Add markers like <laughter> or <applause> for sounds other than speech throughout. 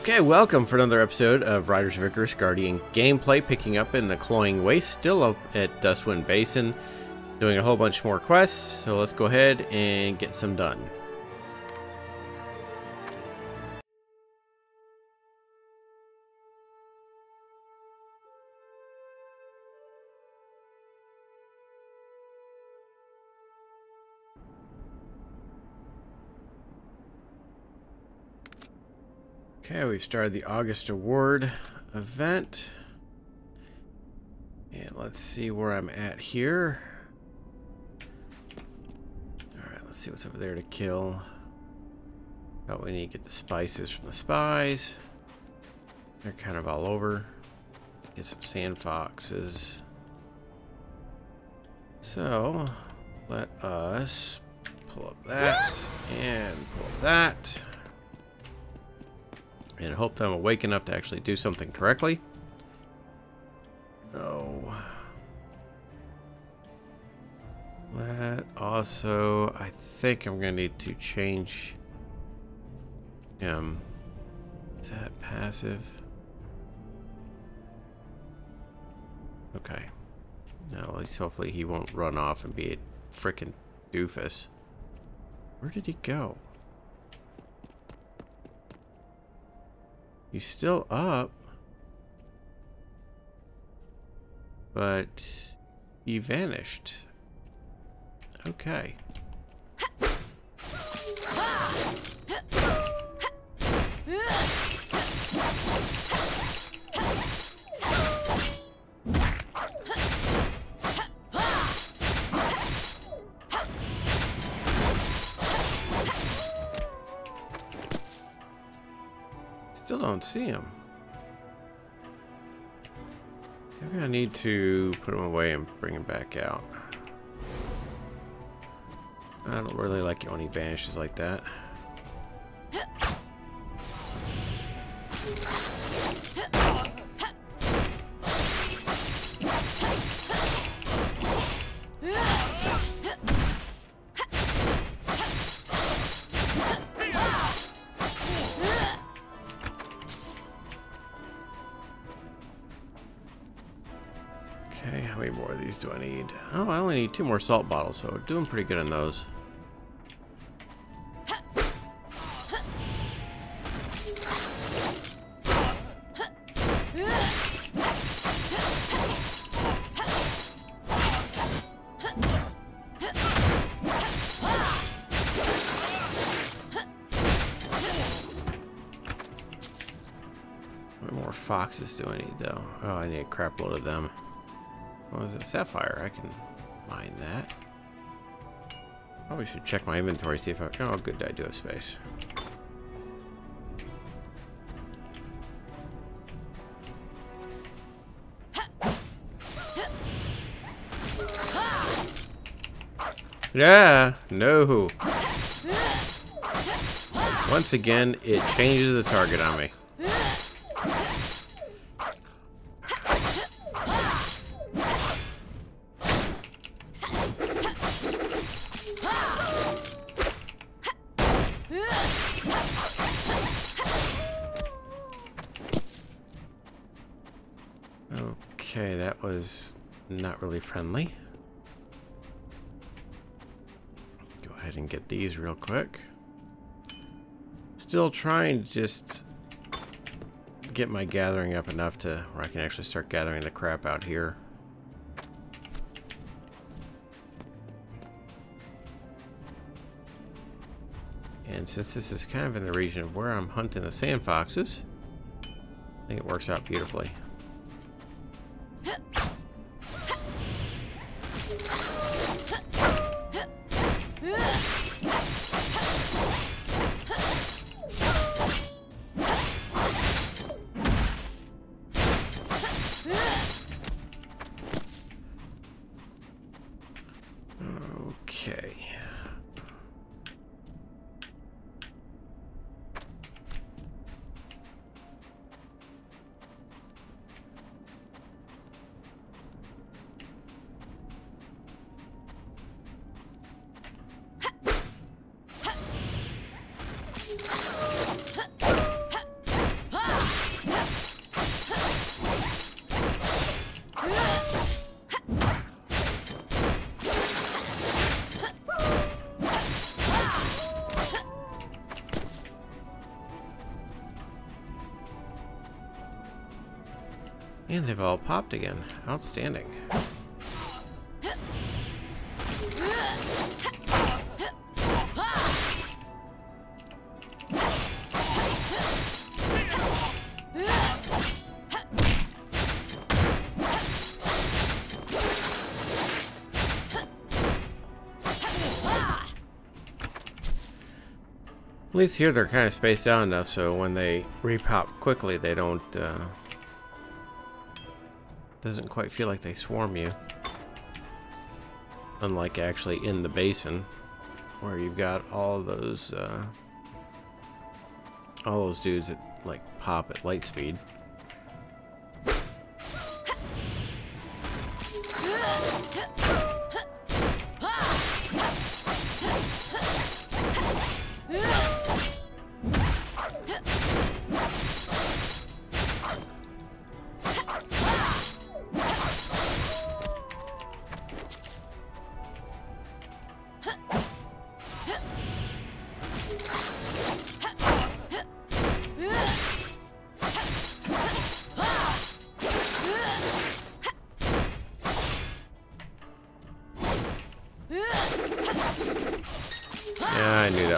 Okay, welcome for another episode of Riders of Guardian gameplay, picking up in the Cloying Waste, still up at Dustwind Basin, doing a whole bunch more quests, so let's go ahead and get some done. Okay, we've started the August Award event. And let's see where I'm at here. Alright, let's see what's over there to kill. Oh, we need to get the spices from the spies. They're kind of all over. Get some sand foxes. So, let us pull up that and pull up that and hope that I'm awake enough to actually do something correctly. Oh. That also, I think I'm going to need to change him. Is that passive? Okay. Now, at least hopefully he won't run off and be a freaking doofus. Where did he go? He's still up. But he vanished. Okay. Don't see him. Maybe I need to put him away and bring him back out. I don't really like it when he vanishes like that. Need two more salt bottles, so doing pretty good on those. Foxes do I need, though? Oh, I need a crap load of them. What was it? Sapphire. I can that. Oh, Probably should check my inventory, see if I... Oh, good, I do have space. Yeah, no. Once again, it changes the target on me. Okay, that was not really friendly. Go ahead and get these real quick. Still trying to just get my gathering up enough to where I can actually start gathering the crap out here. And since this is kind of in the region of where I'm hunting the sand foxes, I think it works out beautifully. Okay. And they've all popped again. Outstanding. At least here they're kind of spaced out enough so when they repop quickly they don't uh, doesn't quite feel like they swarm you. Unlike actually in the basin where you've got all those uh, all those dudes that like pop at light speed.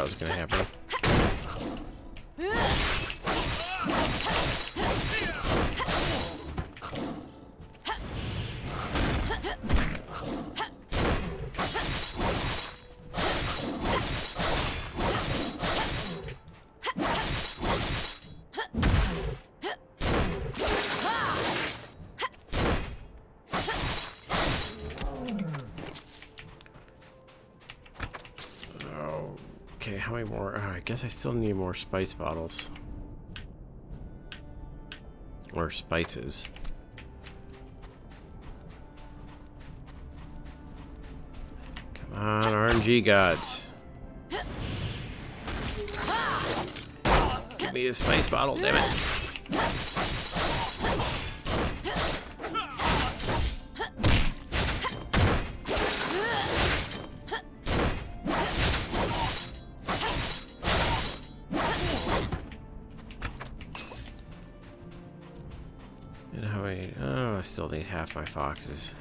Was gonna happen. Guess I still need more spice bottles. Or spices. Come on, RNG gods. Give me a spice bottle, damn it. My foxes.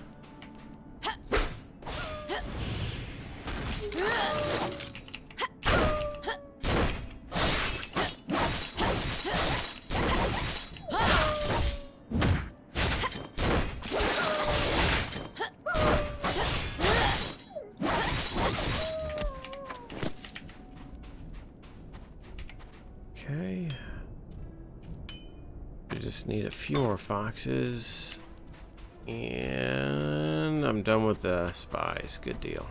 Okay. We just need a few more foxes. I'm done with the spies. Good deal.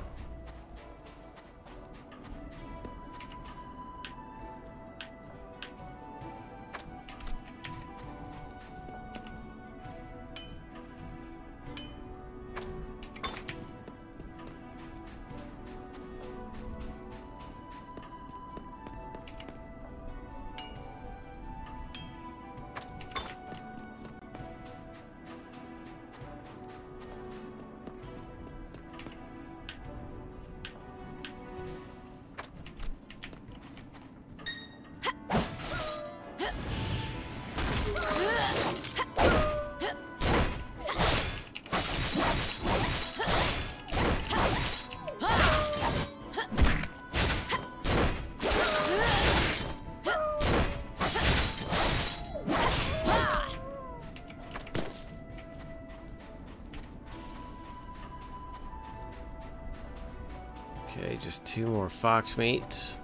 Okay, just two more fox meats.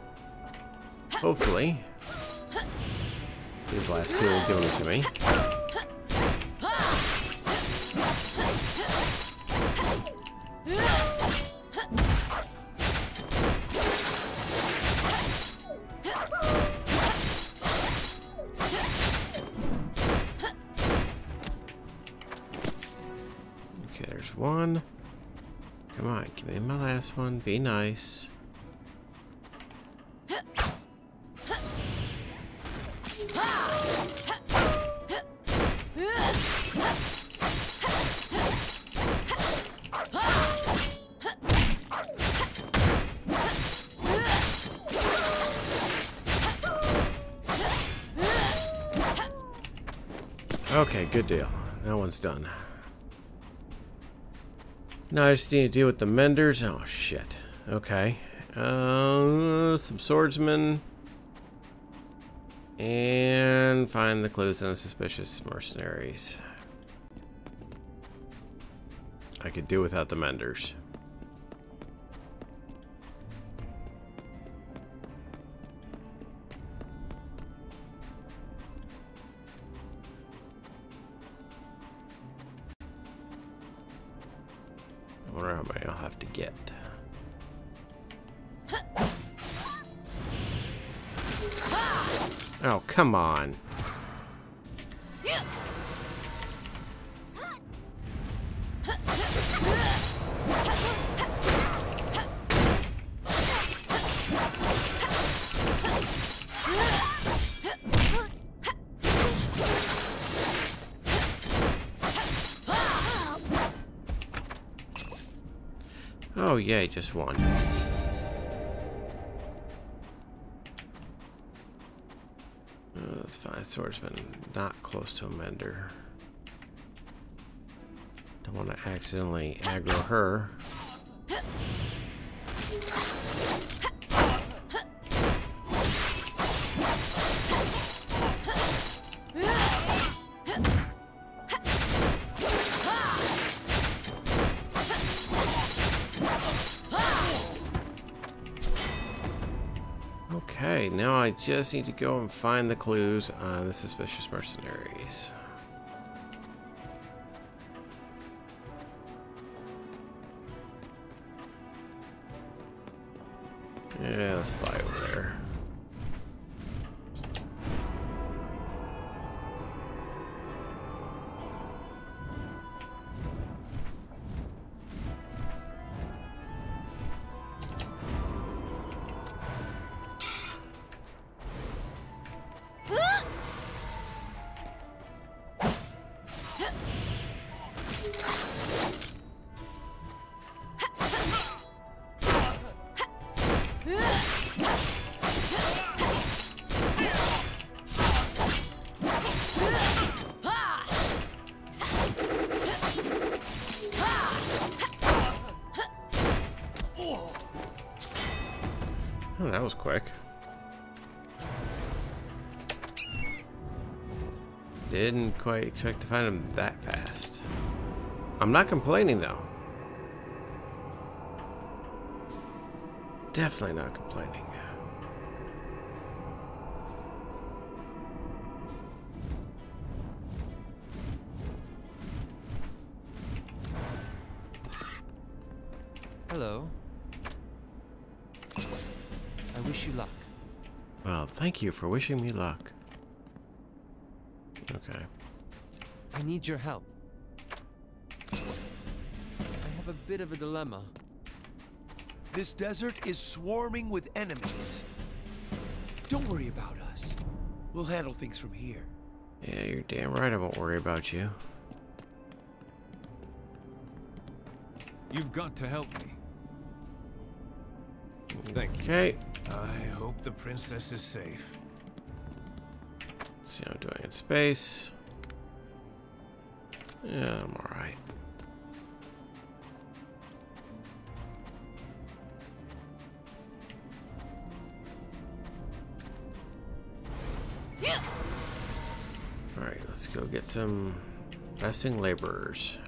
Hopefully. These last two will give them to me. Be nice. Okay, good deal. that one's done. Now I just need to deal with the menders. Oh, shit. Okay. Uh, some swordsmen. And find the clues on suspicious mercenaries. I could do without the menders. Come on. Oh, yay, just one. Fine. Swordsman, not close to a mender. Don't want to accidentally aggro her. Just need to go and find the clues on the suspicious mercenaries. Yeah, let's fly over there. Didn't quite expect to find him that fast. I'm not complaining though. Definitely not complaining. Hello. I wish you luck. Well, thank you for wishing me luck. Okay. I need your help. I have a bit of a dilemma. This desert is swarming with enemies. Don't worry about us. We'll handle things from here. Yeah, you're damn right I won't worry about you. You've got to help me. Thank you. Okay. I hope the princess is safe. Let's see how I'm doing in space. Yeah, I'm alright. Alright, let's go get some resting laborers.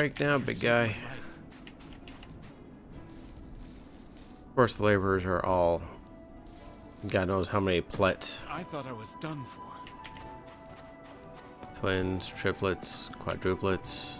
You're not in break now, big guy. Of course, the laborers are all. God knows how many plets. I thought I was done for. Twins, triplets, quadruplets.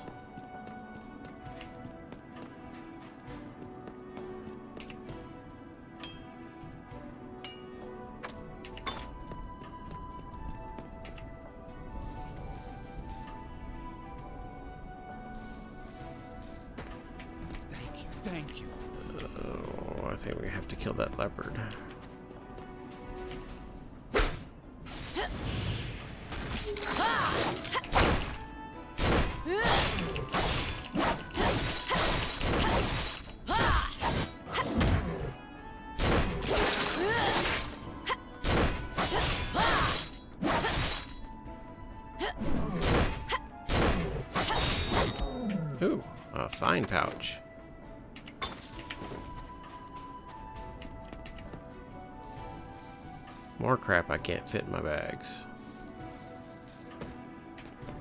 More crap I can't fit in my bags.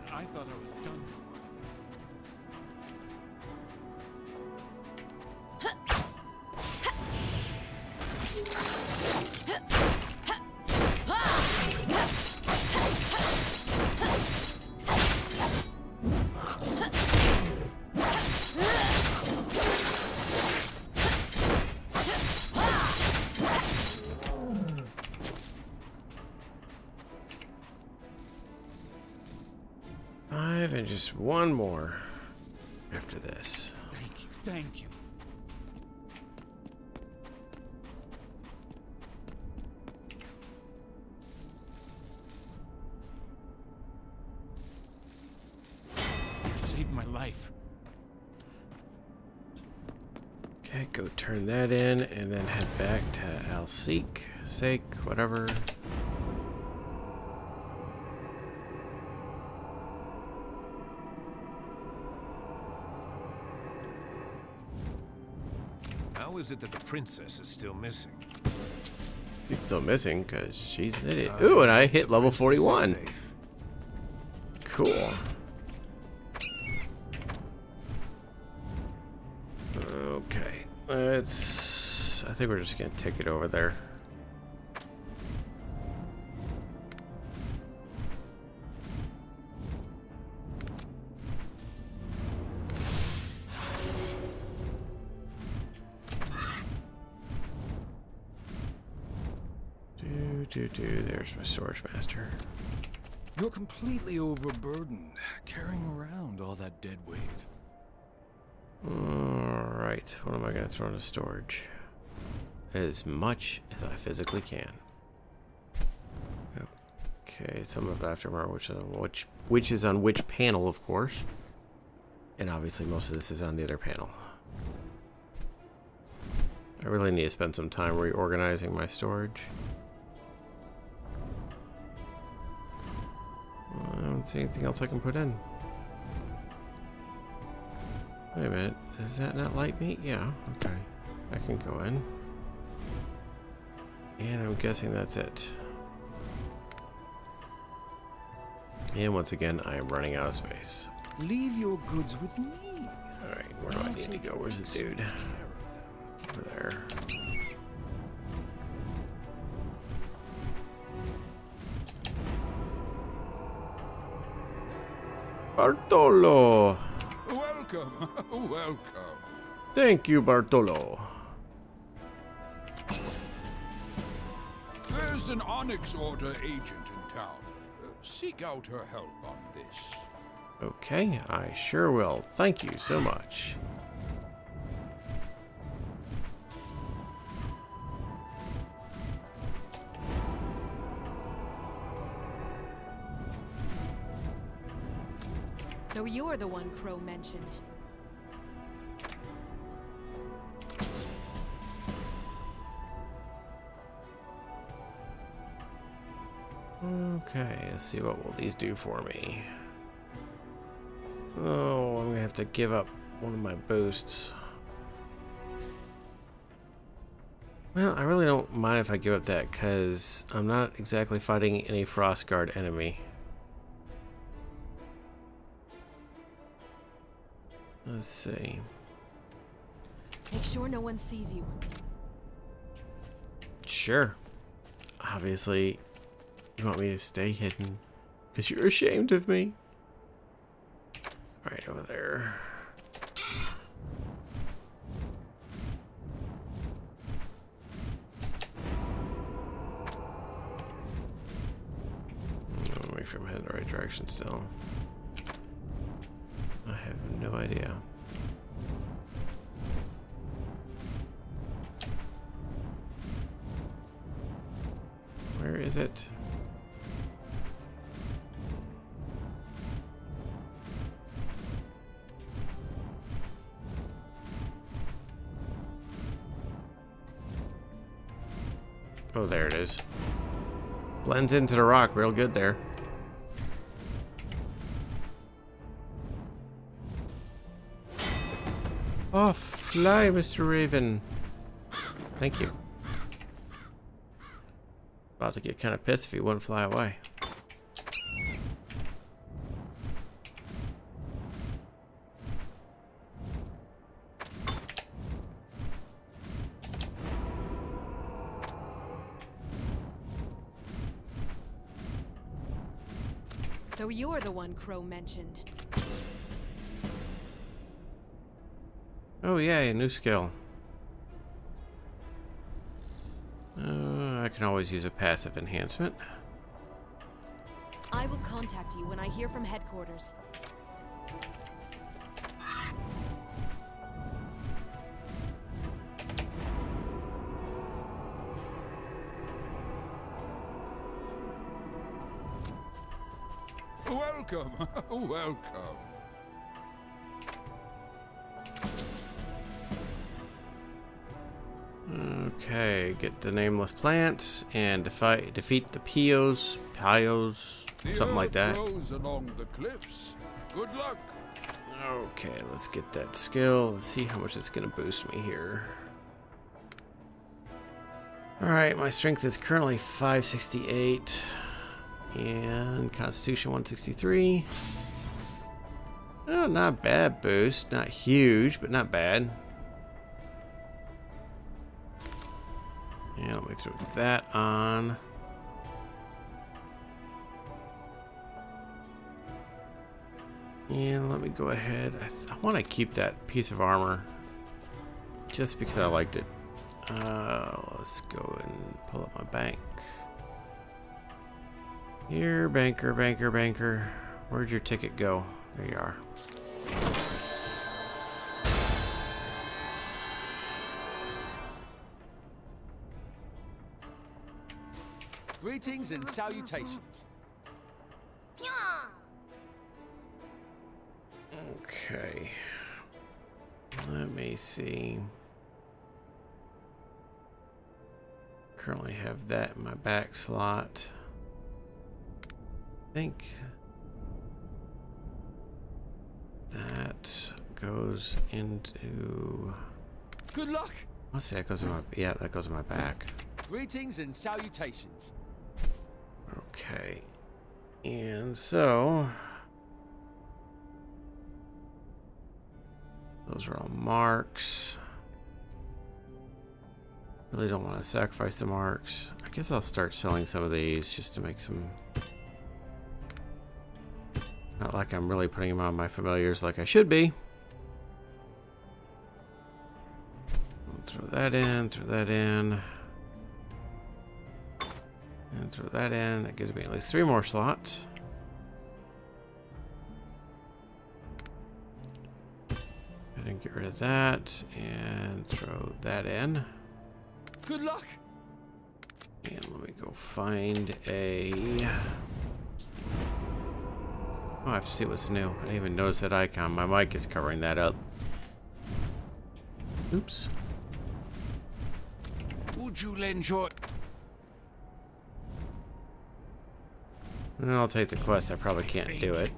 I thought I was done one more after this. Thank you. Thank you. You saved my life. Okay, go turn that in and then head back to Alseik, Sake, whatever. Is it that the princess is still missing? She's still missing because she's an idiot. Uh, Ooh, and I hit level 41. Cool. Okay, let's. I think we're just gonna take it over there. You're completely overburdened, carrying around all that dead weight. Alright, what am I going to throw into storage? As much as I physically can. Okay, some of it Aftermar, which, is on which, which is on which panel, of course. And obviously most of this is on the other panel. I really need to spend some time reorganizing my storage. Don't see anything else I can put in. Wait a minute, is that not light meat? Yeah, okay. I can go in. And I'm guessing that's it. And once again, I am running out of space. Leave your goods with me. Alright, where do I need to go? Where's the dude? Over there. Bartolo! Welcome, <laughs> welcome. Thank you, Bartolo. There's an Onyx Order agent in town. Seek out her help on this. Okay, I sure will. Thank you so much. So you're the one Crow mentioned. Okay, let's see what will these do for me. Oh, I'm gonna have to give up one of my boosts. Well, I really don't mind if I give up that, because I'm not exactly fighting any Frost Guard enemy. Let's see. Make sure no one sees you. Sure. Obviously, you want me to stay hidden because you're ashamed of me. Right over there. Make sure I'm heading the right direction still. I have no idea. Where is it? Oh, there it is. Blends into the rock real good there. Oh, fly, Mr. Raven. Thank you. About to get kind of pissed if he wouldn't fly away. So you're the one Crow mentioned. Oh yeah, a new skill. Uh, I can always use a passive enhancement. I will contact you when I hear from headquarters. Welcome, <laughs> welcome. Okay, get the nameless plants and defi defeat the Pios, Pios, something like that. along the cliffs. Good luck. Okay, let's get that skill. Let's see how much it's gonna boost me here. Alright, my strength is currently 568 and constitution 163. Oh, not bad boost. Not huge, but not bad. Yeah, let me throw that on. And let me go ahead. I, I want to keep that piece of armor just because I liked it. Uh, let's go and pull up my bank. Here, banker, banker, banker. Where'd your ticket go? There you are. Greetings and salutations. Okay. Let me see. Currently have that in my back slot. I think that goes into. Good luck. Let's see, that goes in my. Yeah, that goes in my back. Greetings and salutations. Okay. And so. Those are all marks. Really don't want to sacrifice the marks. I guess I'll start selling some of these just to make some. Not like I'm really putting them on my familiars like I should be. Throw that in, throw that in. And throw that in. That gives me at least three more slots. I didn't get rid of that. And throw that in. Good luck. And let me go find a... Oh, I have to see what's new. I didn't even notice that icon. My mic is covering that up. Oops. Would you lend your... I'll take the quest. I probably can't do it.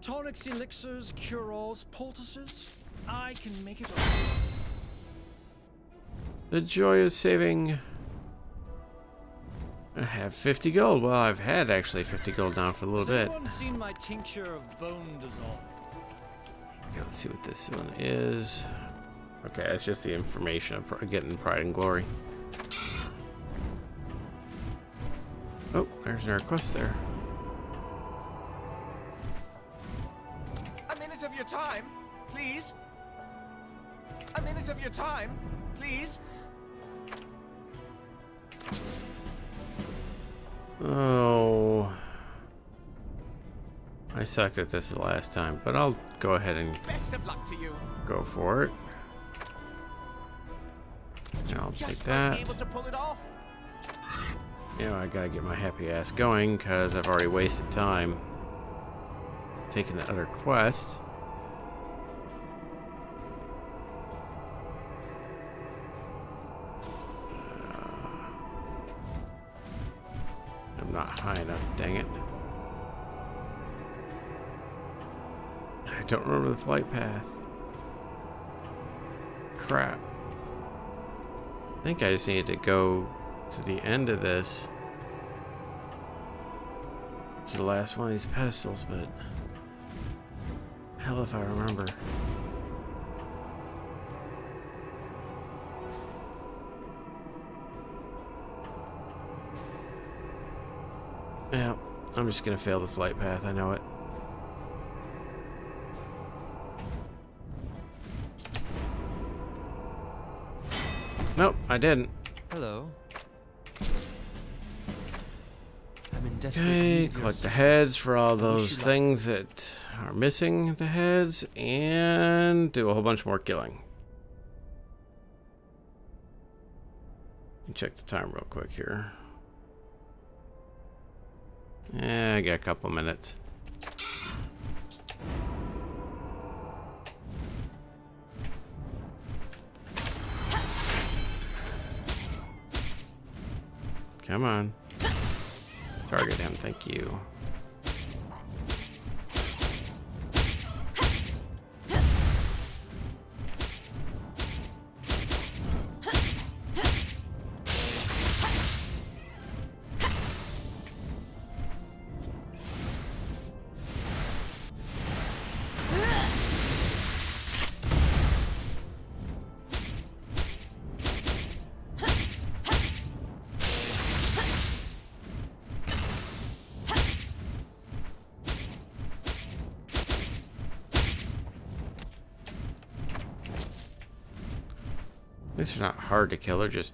Tonics, elixirs, cure-alls, poultices. I can make it all. The joy of saving. I have 50 gold. Well, I've had actually 50 gold now for a little Has bit. seen my tincture of bone dissolve? Okay, let's see what this one is. Okay, it's just the information of getting pride and glory. Oh, there's our quest there. A minute of your time, please. A minute of your time, please. Oh. I sucked at this the last time, but I'll go ahead and Best of luck to you. go for it. And I'll take Just be that. able to pull it off. You know, I gotta get my happy ass going because I've already wasted time taking the other quest. Uh, I'm not high enough, dang it. I don't remember the flight path. Crap. I think I just need to go to the end of this. To the last one of these pedestals, but... Hell if I remember. Yeah, I'm just gonna fail the flight path, I know it. Nope, I didn't. Hello. Okay, need of your collect the heads for all those things that are missing the heads and do a whole bunch more killing. Check the time real quick here. Yeah, I got a couple minutes. Come on. Target him, thank you. These are not hard to kill, they're just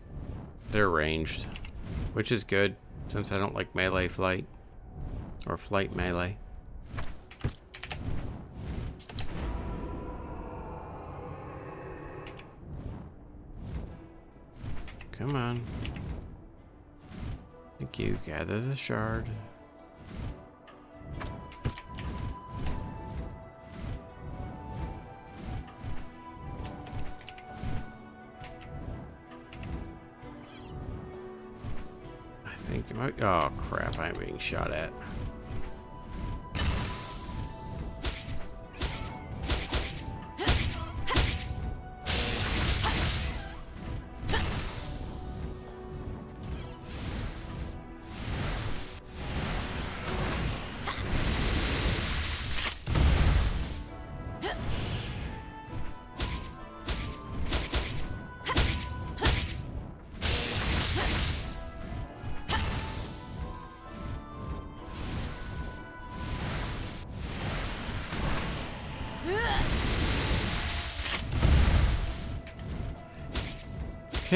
they're ranged. Which is good, since I don't like melee flight. Or flight melee. Come on. Thank you. Gather the shard. Think it might. Oh crap! I'm being shot at.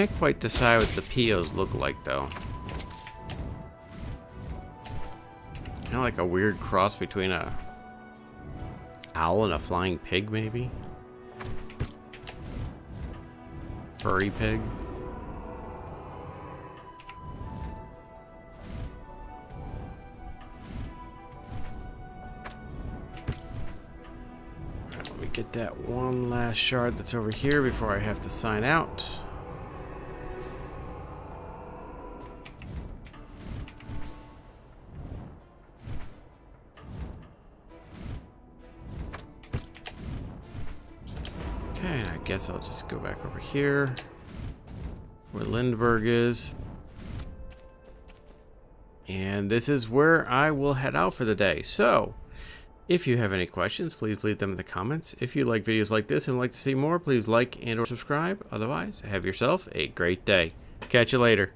Can't quite decide what the POs look like though. Kind of like a weird cross between a owl and a flying pig, maybe. Furry pig. Me get that one last shard that's over here before I have to sign out. Guess I'll just go back over here where Lindbergh is. And this is where I will head out for the day. So, if you have any questions, please leave them in the comments. If you like videos like this and would like to see more, please like and or subscribe. Otherwise, have yourself a great day. Catch you later.